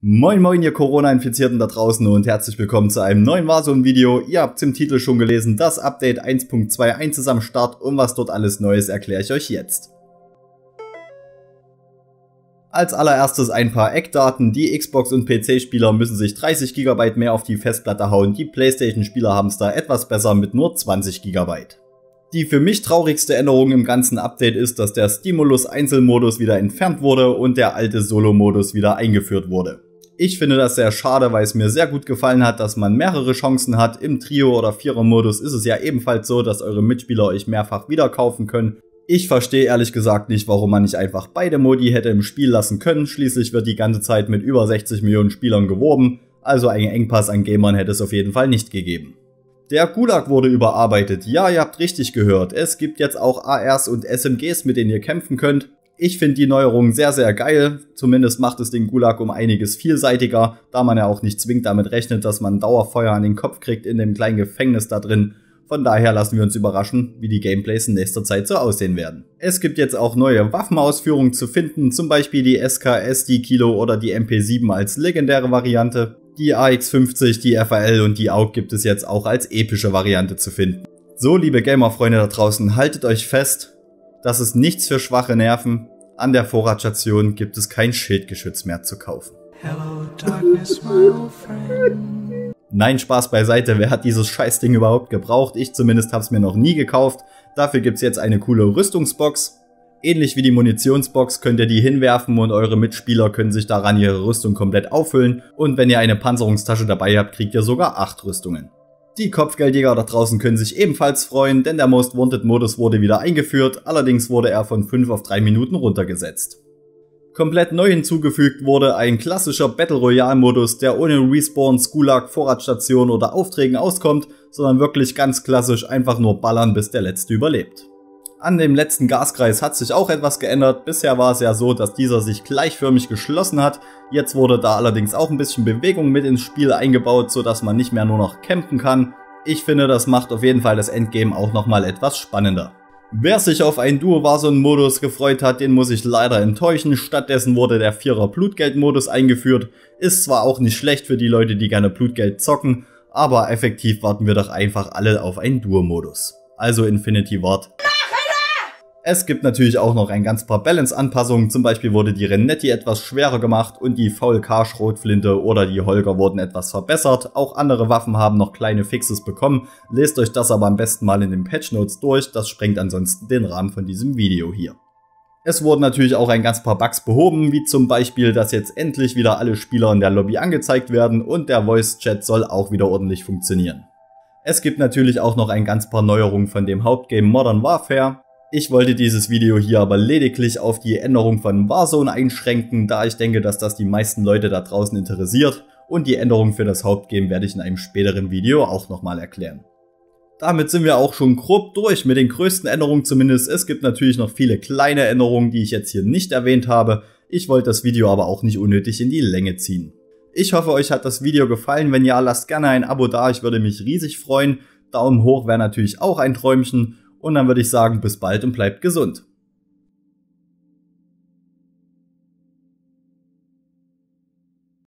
Moin moin ihr Corona-Infizierten da draußen und herzlich willkommen zu einem neuen Warzone-Video. Ihr habt im Titel schon gelesen, das Update 1.21 ist am Start und was dort alles Neues erkläre ich euch jetzt. Als allererstes ein paar Eckdaten. Die Xbox- und PC-Spieler müssen sich 30 GB mehr auf die Festplatte hauen, die Playstation-Spieler haben es da etwas besser mit nur 20 GB. Die für mich traurigste Änderung im ganzen Update ist, dass der Stimulus Einzelmodus wieder entfernt wurde und der alte Solo-Modus wieder eingeführt wurde. Ich finde das sehr schade, weil es mir sehr gut gefallen hat, dass man mehrere Chancen hat. Im Trio- oder Vierer-Modus ist es ja ebenfalls so, dass eure Mitspieler euch mehrfach wieder kaufen können. Ich verstehe ehrlich gesagt nicht, warum man nicht einfach beide Modi hätte im Spiel lassen können. Schließlich wird die ganze Zeit mit über 60 Millionen Spielern geworben, also einen Engpass an Gamern hätte es auf jeden Fall nicht gegeben. Der Gulag wurde überarbeitet. Ja, ihr habt richtig gehört. Es gibt jetzt auch ARs und SMGs, mit denen ihr kämpfen könnt. Ich finde die Neuerung sehr, sehr geil. Zumindest macht es den Gulag um einiges vielseitiger, da man ja auch nicht zwingend damit rechnet, dass man Dauerfeuer an den Kopf kriegt in dem kleinen Gefängnis da drin. Von daher lassen wir uns überraschen, wie die Gameplays in nächster Zeit so aussehen werden. Es gibt jetzt auch neue Waffenausführungen zu finden, zum Beispiel die SKS, die Kilo oder die MP7 als legendäre Variante. Die AX50, die FAL und die AUG gibt es jetzt auch als epische Variante zu finden. So, liebe Gamer-Freunde da draußen, haltet euch fest, das ist nichts für schwache Nerven. An der Vorratsstation gibt es kein Schildgeschütz mehr zu kaufen. Hello, darkness, Nein, Spaß beiseite, wer hat dieses Scheißding überhaupt gebraucht? Ich zumindest habe es mir noch nie gekauft. Dafür gibt es jetzt eine coole Rüstungsbox. Ähnlich wie die Munitionsbox könnt ihr die hinwerfen und eure Mitspieler können sich daran ihre Rüstung komplett auffüllen. Und wenn ihr eine Panzerungstasche dabei habt, kriegt ihr sogar 8 Rüstungen. Die Kopfgeldjäger da draußen können sich ebenfalls freuen, denn der Most Wanted Modus wurde wieder eingeführt, allerdings wurde er von 5 auf 3 Minuten runtergesetzt. Komplett neu hinzugefügt wurde ein klassischer Battle Royale Modus, der ohne Respawns, Gulag, Vorratsstation oder Aufträgen auskommt, sondern wirklich ganz klassisch einfach nur ballern, bis der letzte überlebt. An dem letzten Gaskreis hat sich auch etwas geändert. Bisher war es ja so, dass dieser sich gleichförmig geschlossen hat. Jetzt wurde da allerdings auch ein bisschen Bewegung mit ins Spiel eingebaut, sodass man nicht mehr nur noch campen kann. Ich finde, das macht auf jeden Fall das Endgame auch nochmal etwas spannender. Wer sich auf einen Duo Warzone Modus gefreut hat, den muss ich leider enttäuschen. Stattdessen wurde der Vierer Blutgeld Modus eingeführt. Ist zwar auch nicht schlecht für die Leute, die gerne Blutgeld zocken, aber effektiv warten wir doch einfach alle auf einen Duo Modus. Also Infinity Ward. Es gibt natürlich auch noch ein ganz paar Balance-Anpassungen, zum Beispiel wurde die Renetti etwas schwerer gemacht und die VLK-Schrotflinte oder die Holger wurden etwas verbessert. Auch andere Waffen haben noch kleine Fixes bekommen. Lest euch das aber am besten mal in den Patch Notes durch, das sprengt ansonsten den Rahmen von diesem Video hier. Es wurden natürlich auch ein ganz paar Bugs behoben, wie zum Beispiel, dass jetzt endlich wieder alle Spieler in der Lobby angezeigt werden und der Voice-Chat soll auch wieder ordentlich funktionieren. Es gibt natürlich auch noch ein ganz paar Neuerungen von dem Hauptgame Modern Warfare. Ich wollte dieses Video hier aber lediglich auf die Änderung von Warzone einschränken, da ich denke, dass das die meisten Leute da draußen interessiert und die Änderung für das Hauptgame werde ich in einem späteren Video auch nochmal erklären. Damit sind wir auch schon grob durch mit den größten Änderungen zumindest. Es gibt natürlich noch viele kleine Änderungen, die ich jetzt hier nicht erwähnt habe. Ich wollte das Video aber auch nicht unnötig in die Länge ziehen. Ich hoffe, euch hat das Video gefallen. Wenn ja, lasst gerne ein Abo da. Ich würde mich riesig freuen. Daumen hoch wäre natürlich auch ein Träumchen. Und dann würde ich sagen, bis bald und bleibt gesund.